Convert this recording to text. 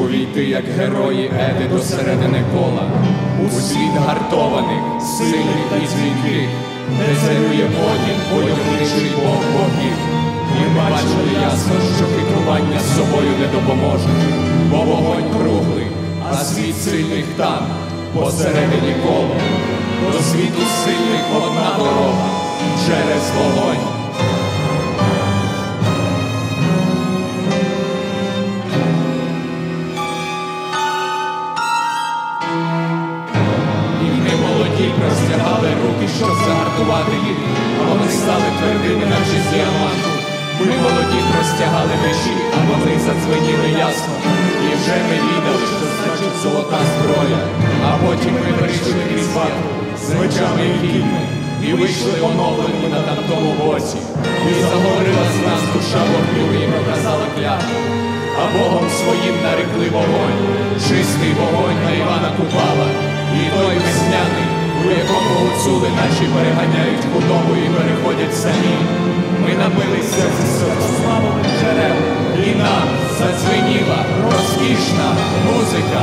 Увійти, як герої Еди до середини кола, у світ гартованих, сильних і дзвінких, де царює Один, войовничий Бог богів. І бачили ясно, що хитрування з собою не допоможе, бо вогонь круглий, а світ сильних там, посередині кола. До світу сильних одна дорога через вогонь. Простягали руки, щоб загартувати їх, а вони стали твердими, наче з діаманту. Ми молоді простягали мечі, а вони задзвеніли ясно. І вже ми віддали, що значить золота зброя. А потім ми перейшли крізь варту з мечами і кіньми. І вийшли оновлені на тамтому боці. І заговорила з нас душа вогню і проказала клятву. А Богом своїм нарекли вогонь, чистий вогонь на Івана Купала, і той весняний, у якому гуцули наші переганяють худобу і переходять самі. Ми напилися зі святославових джерел, і нам задзвеніла розкішна музика.